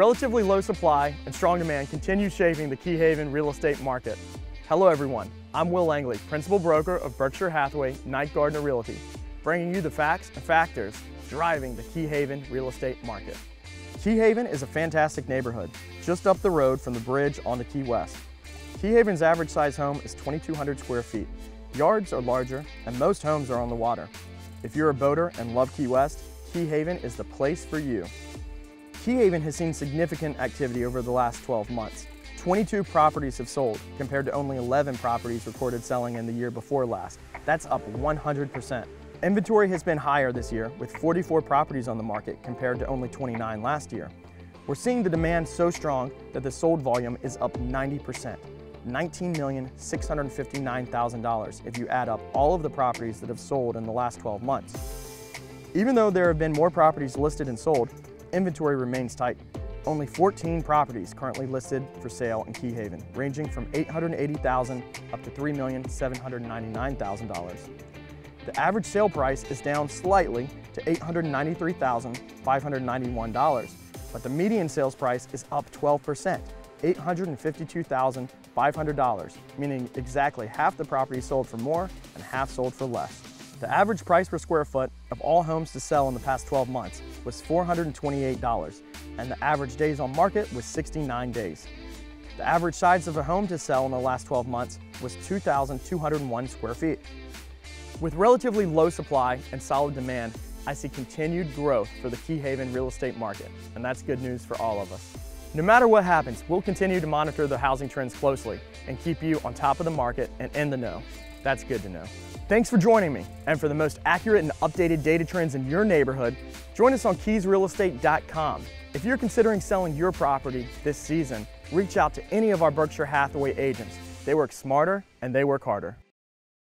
Relatively low supply and strong demand continue shaping the Key Haven real estate market. Hello everyone, I'm Will Langley, Principal Broker of Berkshire Hathaway Knight Gardner Realty, bringing you the facts and factors driving the Key Haven real estate market. Key Haven is a fantastic neighborhood, just up the road from the bridge on the Key West. Key Haven's average size home is 2,200 square feet. Yards are larger, and most homes are on the water. If you're a boater and love Key West, Key Haven is the place for you. Key Haven has seen significant activity over the last 12 months. 22 properties have sold, compared to only 11 properties recorded selling in the year before last. That's up 100%. Inventory has been higher this year, with 44 properties on the market compared to only 29 last year. We're seeing the demand so strong that the sold volume is up 90%. $19,659,000 if you add up all of the properties that have sold in the last 12 months. Even though there have been more properties listed and sold, inventory remains tight. Only 14 properties currently listed for sale in Key Haven, ranging from 880,000 up to $3,799,000. The average sale price is down slightly to $893,591, but the median sales price is up 12%, $852,500, meaning exactly half the properties sold for more and half sold for less. The average price per square foot of all homes to sell in the past 12 months was $428, and the average days on market was 69 days. The average size of a home to sell in the last 12 months was 2,201 square feet. With relatively low supply and solid demand, I see continued growth for the Key Haven real estate market, and that's good news for all of us. No matter what happens, we'll continue to monitor the housing trends closely and keep you on top of the market and in the know. That's good to know. Thanks for joining me. And for the most accurate and updated data trends in your neighborhood, join us on keysrealestate.com. If you're considering selling your property this season, reach out to any of our Berkshire Hathaway agents. They work smarter and they work harder.